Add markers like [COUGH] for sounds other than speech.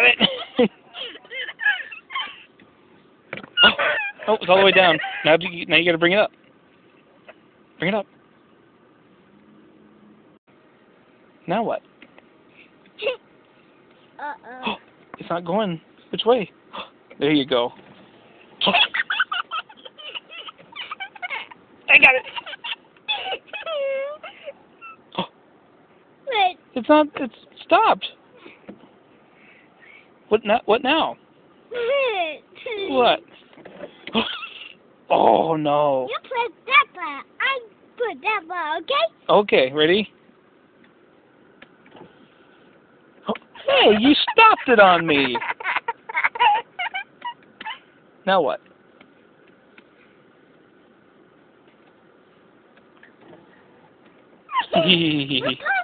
damn it! oh, oh, it's all the way down. Now you, now you gotta bring it up. Bring it up. Now what? Uh Oh, [GASPS] it's not going. Which way? [GASPS] There you go. I got it. [GASPS] It's not, it's stopped. What now? What now? What? [LAUGHS] Oh no. You put that ball. I put that ball, okay? Okay, ready? Hey, you stopped it on me. [LAUGHS] Now what? What [LAUGHS]